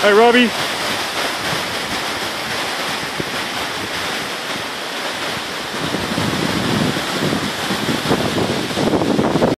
Hey, Robbie.